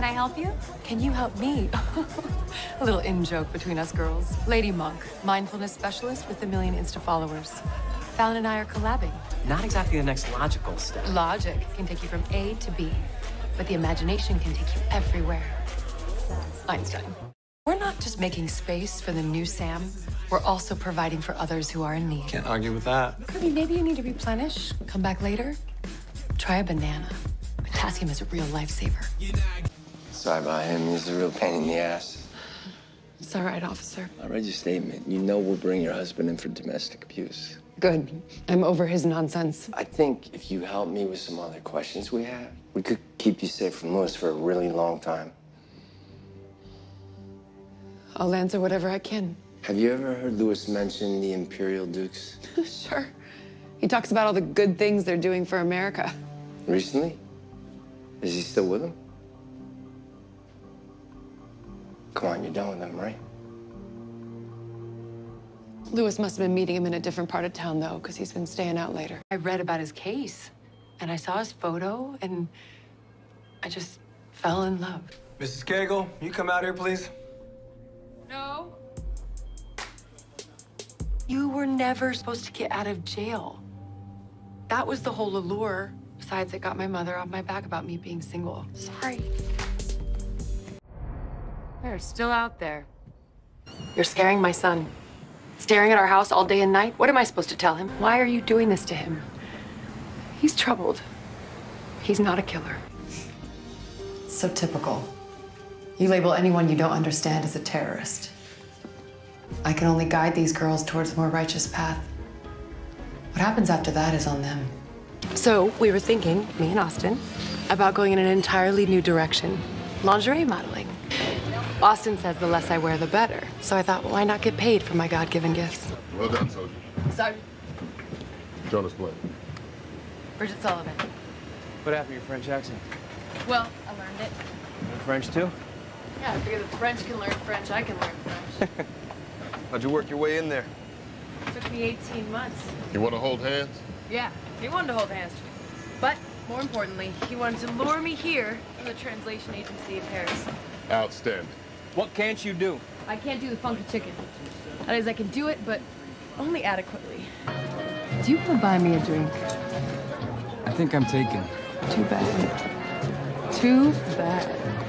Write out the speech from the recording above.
Can I help you? Can you help me? a little in-joke between us girls. Lady Monk, mindfulness specialist with a million Insta followers. Fallon and I are collabing. Not exactly the next logical step. Logic can take you from A to B, but the imagination can take you everywhere. Einstein. We're not just making space for the new Sam, we're also providing for others who are in need. Can't argue with that. I mean, maybe you need to replenish, come back later. Try a banana. Potassium is a real lifesaver. Sorry about him. He's a real pain in the ass. It's all right, officer. I read your statement. You know we'll bring your husband in for domestic abuse. Good. I'm over his nonsense. I think if you help me with some other questions we have, we could keep you safe from Lewis for a really long time. I'll answer whatever I can. Have you ever heard Lewis mention the Imperial Dukes sure. He talks about all the good things they're doing for America. recently? Is he still with them? Come on, you're done with them, right? Lewis must have been meeting him in a different part of town, though, because he's been staying out later. I read about his case, and I saw his photo, and I just fell in love. Mrs. Cagle, you come out here, please. No. You were never supposed to get out of jail. That was the whole allure. Besides, it got my mother off my back about me being single. Sorry. They're still out there. You're scaring my son. Staring at our house all day and night? What am I supposed to tell him? Why are you doing this to him? He's troubled. He's not a killer. So typical. You label anyone you don't understand as a terrorist. I can only guide these girls towards a more righteous path. What happens after that is on them. So we were thinking, me and Austin, about going in an entirely new direction lingerie modeling. Austin says the less I wear, the better. So I thought, why not get paid for my God given gifts? Well done, soldier. So, Jonas Blake. Bridget Sullivan. What happened to your French accent? Well, I learned it. You French too? Yeah, I figure the French can learn French, I can learn French. How'd you work your way in there? It Took me 18 months. You want to hold hands? Yeah, he wanted to hold hands. But more importantly, he wanted to lure me here from the translation agency in Paris. Outstanding. What can't you do? I can't do the funky chicken. That is, I can do it, but only adequately. Do you want to buy me a drink? I think I'm taken. Too bad. Too bad.